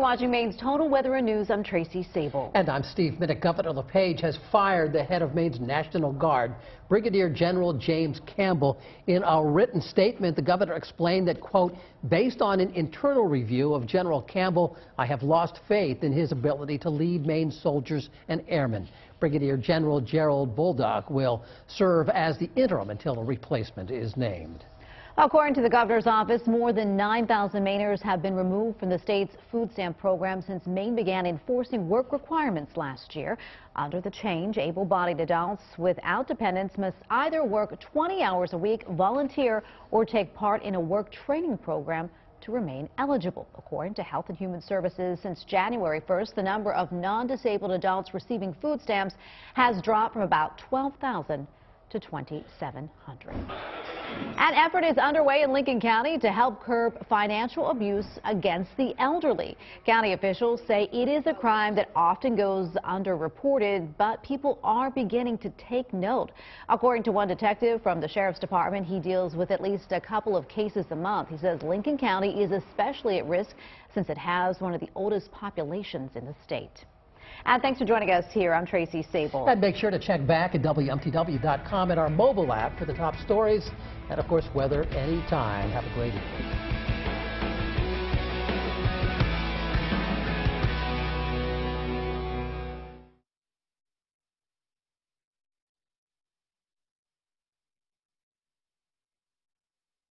watching Maine's Total Weather and News. I'm Tracy Sabol. And I'm Steve Minich. Governor LePage has fired the head of Maine's National Guard, Brigadier General James Campbell. In a written statement, the governor explained that, quote, based on an internal review of General Campbell, I have lost faith in his ability to lead Maine's soldiers and airmen. Brigadier General Gerald Bolduc will serve as the interim until a replacement is named. According to the governor's office, more than 9,000 Mainers have been removed from the state's food stamp program since Maine began enforcing work requirements last year. Under the change, able-bodied adults without dependents must either work 20 hours a week, volunteer, or take part in a work training program to remain eligible. According to Health and Human Services, since January 1st, the number of non-disabled adults receiving food stamps has dropped from about 12,000 to 2,700. An effort is underway in Lincoln County to help curb financial abuse against the elderly. County officials say it is a crime that often goes underreported, but people are beginning to take note. According to one detective from the Sheriff's Department, he deals with at least a couple of cases a month. He says Lincoln County is especially at risk since it has one of the oldest populations in the state. And thanks for joining us here. I'm Tracy Sabol. And make sure to check back at WMTW.com and our mobile app for the top stories and, of course, weather anytime. Have a great evening.